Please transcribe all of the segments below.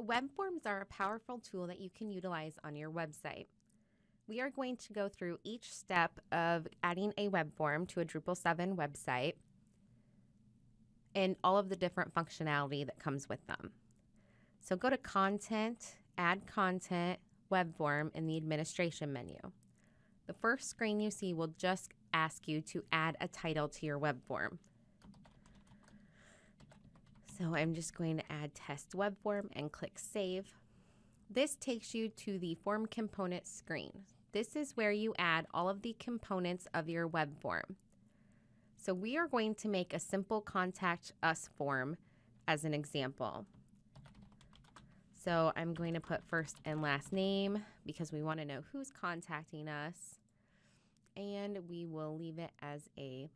Web forms are a powerful tool that you can utilize on your website. We are going to go through each step of adding a web form to a Drupal 7 website and all of the different functionality that comes with them. So go to Content, Add Content, Web Form in the Administration menu. The first screen you see will just ask you to add a title to your web form. So I'm just going to add test web form and click save. This takes you to the form component screen. This is where you add all of the components of your web form. So we are going to make a simple contact us form as an example. So I'm going to put first and last name because we want to know who's contacting us. And we will leave it as a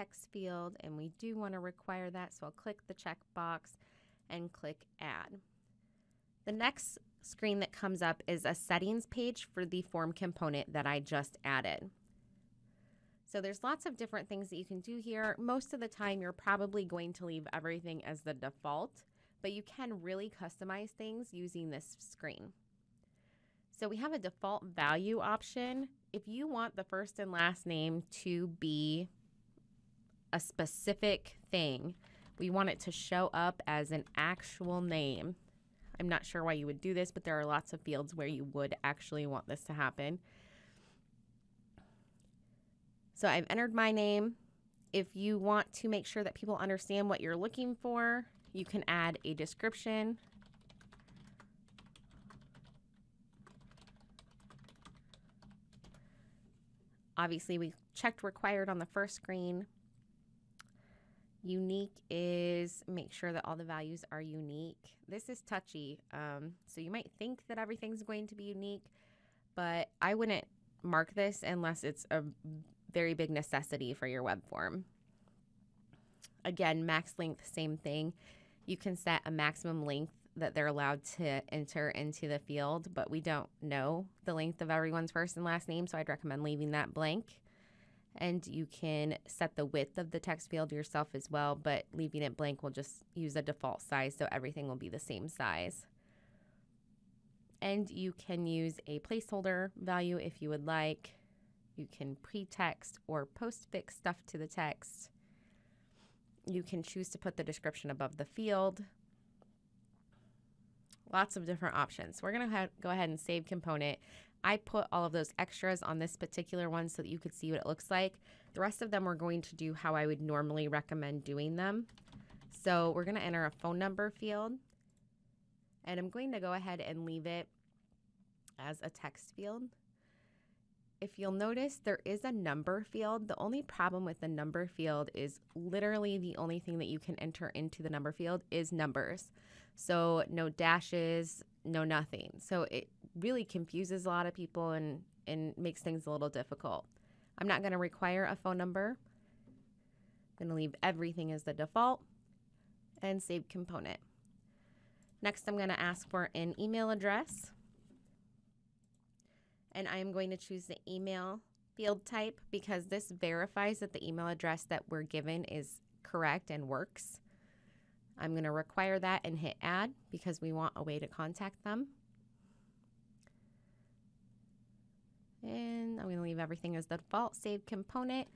text field and we do want to require that. So I'll click the checkbox and click add. The next screen that comes up is a settings page for the form component that I just added. So there's lots of different things that you can do here. Most of the time you're probably going to leave everything as the default, but you can really customize things using this screen. So we have a default value option. If you want the first and last name to be a specific thing. We want it to show up as an actual name. I'm not sure why you would do this, but there are lots of fields where you would actually want this to happen. So I've entered my name. If you want to make sure that people understand what you're looking for, you can add a description. Obviously, we checked required on the first screen. Unique is make sure that all the values are unique. This is touchy. Um, so you might think that everything's going to be unique, but I wouldn't mark this unless it's a very big necessity for your web form. Again, max length, same thing. You can set a maximum length that they're allowed to enter into the field, but we don't know the length of everyone's first and last name, so I'd recommend leaving that blank and you can set the width of the text field yourself as well, but leaving it blank will just use a default size so everything will be the same size. And you can use a placeholder value if you would like. You can pre-text or postfix stuff to the text. You can choose to put the description above the field. Lots of different options. We're going to go ahead and save component I put all of those extras on this particular one so that you could see what it looks like. The rest of them we're going to do how I would normally recommend doing them. So we're going to enter a phone number field. And I'm going to go ahead and leave it as a text field. If you'll notice, there is a number field. The only problem with the number field is literally the only thing that you can enter into the number field is numbers. So no dashes, no nothing. So it really confuses a lot of people and, and makes things a little difficult. I'm not going to require a phone number. I'm going to leave everything as the default and save component. Next, I'm going to ask for an email address. And I am going to choose the email field type because this verifies that the email address that we're given is correct and works. I'm going to require that and hit add because we want a way to contact them. And I'm going to leave everything as the default save component.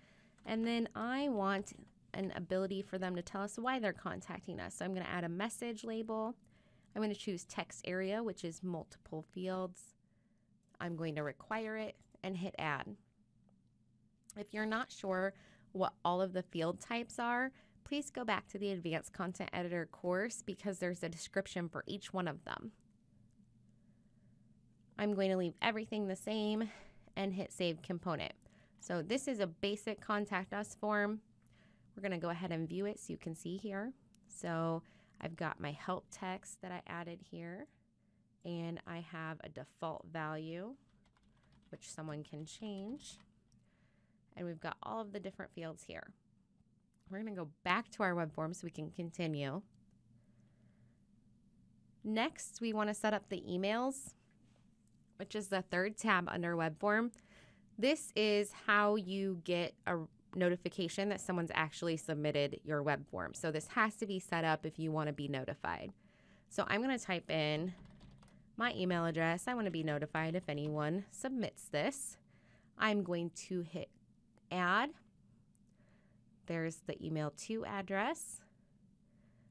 And then I want an ability for them to tell us why they're contacting us. So I'm going to add a message label. I'm going to choose text area, which is multiple fields. I'm going to require it and hit add. If you're not sure what all of the field types are, please go back to the Advanced Content Editor course because there's a description for each one of them. I'm going to leave everything the same and hit Save Component. So this is a basic Contact Us form. We're going to go ahead and view it so you can see here. So I've got my help text that I added here, and I have a default value, which someone can change. And we've got all of the different fields here. We're going to go back to our web form so we can continue. Next, we want to set up the emails which is the third tab under web form. This is how you get a notification that someone's actually submitted your web form. So this has to be set up if you want to be notified. So I'm going to type in my email address. I want to be notified if anyone submits this. I'm going to hit add. There's the email to address.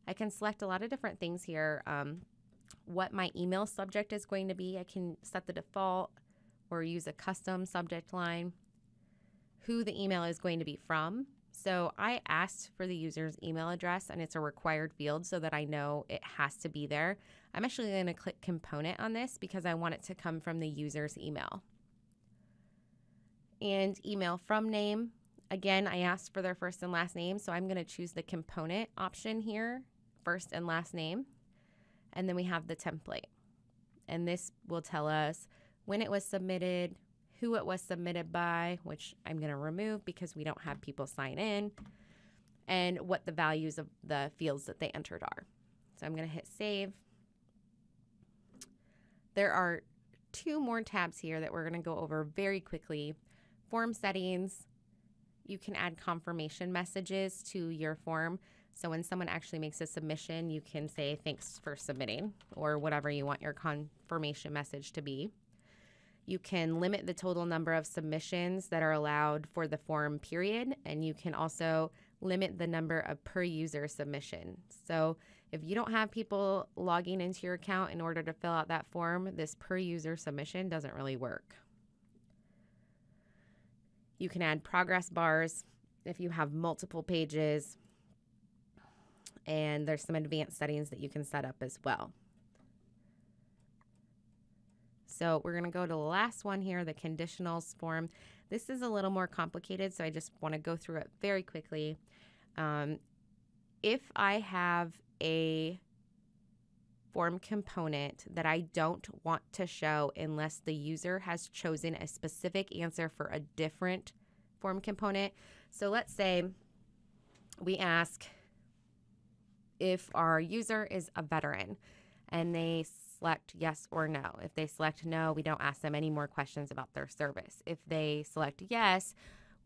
I can select a lot of different things here. Um, what my email subject is going to be, I can set the default or use a custom subject line. Who the email is going to be from. So I asked for the user's email address and it's a required field so that I know it has to be there. I'm actually going to click component on this because I want it to come from the user's email. And email from name. Again, I asked for their first and last name, so I'm going to choose the component option here, first and last name. And then we have the template. And this will tell us when it was submitted, who it was submitted by, which I'm going to remove because we don't have people sign in, and what the values of the fields that they entered are. So I'm going to hit save. There are two more tabs here that we're going to go over very quickly. Form settings. You can add confirmation messages to your form. So when someone actually makes a submission, you can say thanks for submitting or whatever you want your confirmation message to be. You can limit the total number of submissions that are allowed for the form period, and you can also limit the number of per user submissions. So if you don't have people logging into your account in order to fill out that form, this per user submission doesn't really work. You can add progress bars if you have multiple pages and there's some advanced settings that you can set up as well. So we're going to go to the last one here, the conditionals form. This is a little more complicated, so I just want to go through it very quickly. Um, if I have a form component that I don't want to show unless the user has chosen a specific answer for a different form component. So let's say we ask, if our user is a veteran and they select yes or no. If they select no, we don't ask them any more questions about their service. If they select yes,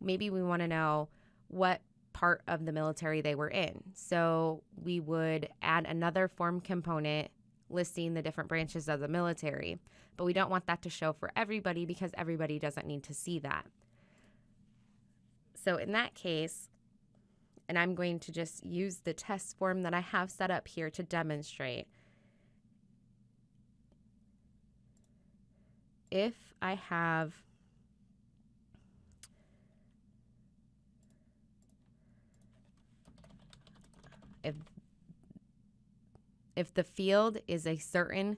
maybe we want to know what part of the military they were in. So we would add another form component listing the different branches of the military. But we don't want that to show for everybody because everybody doesn't need to see that. So in that case, and I'm going to just use the test form that I have set up here to demonstrate. If I have if if the field is a certain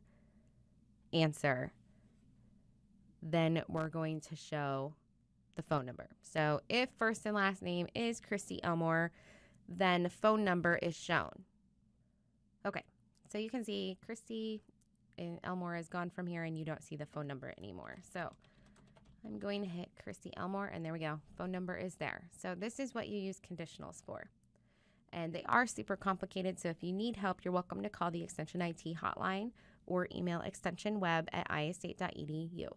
answer, then we're going to show the phone number. So if first and last name is Christy Elmore, then the phone number is shown. Okay, so you can see Christy Elmore is gone from here and you don't see the phone number anymore. So I'm going to hit Christy Elmore and there we go. Phone number is there. So this is what you use conditionals for. And they are super complicated. So if you need help, you're welcome to call the Extension IT hotline or email extensionweb at iastate.edu.